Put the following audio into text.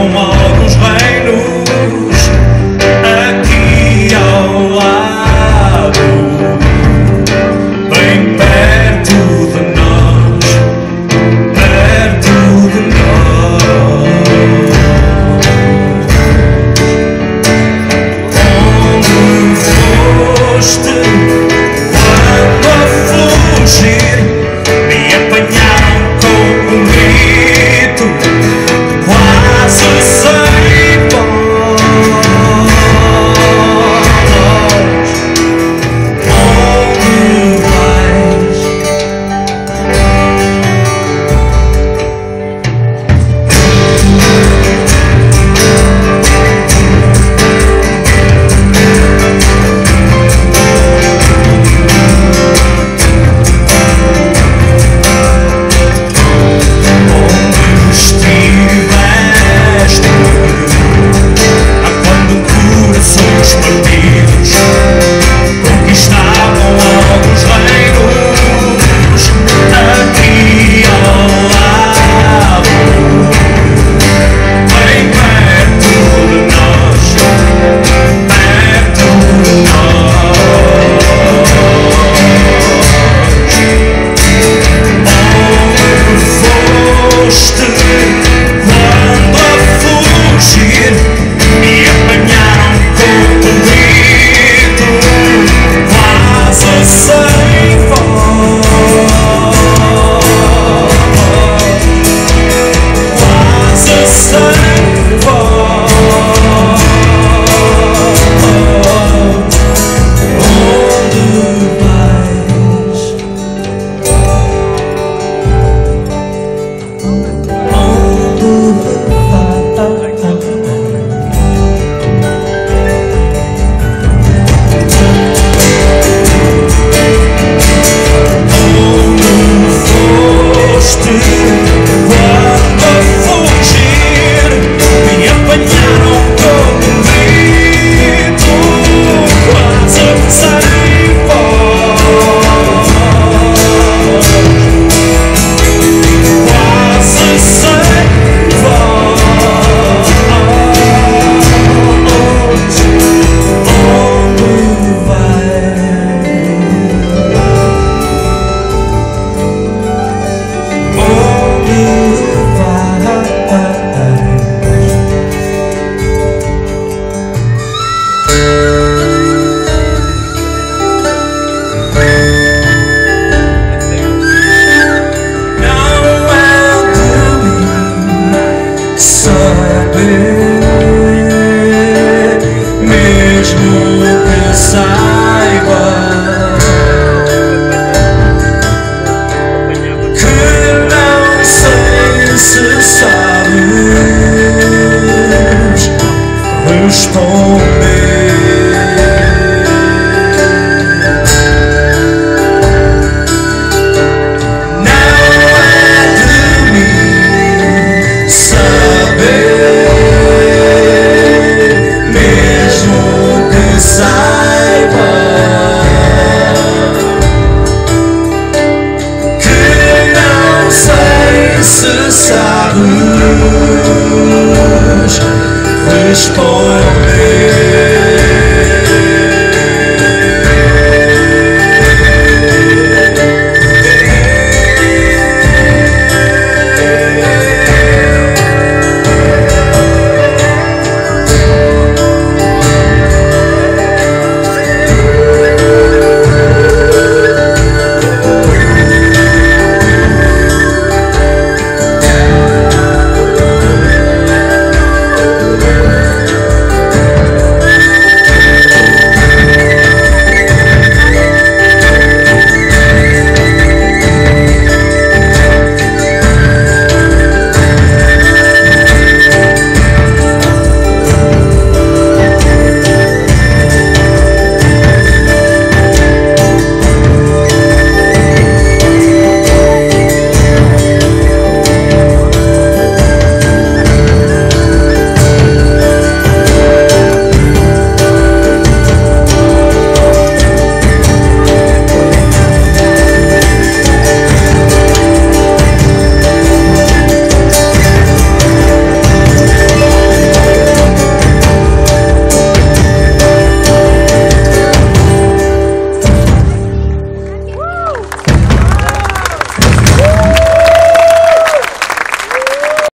com alguns reinos aqui ao lado, bem perto de nós, perto de nós. Onde foste? so restored.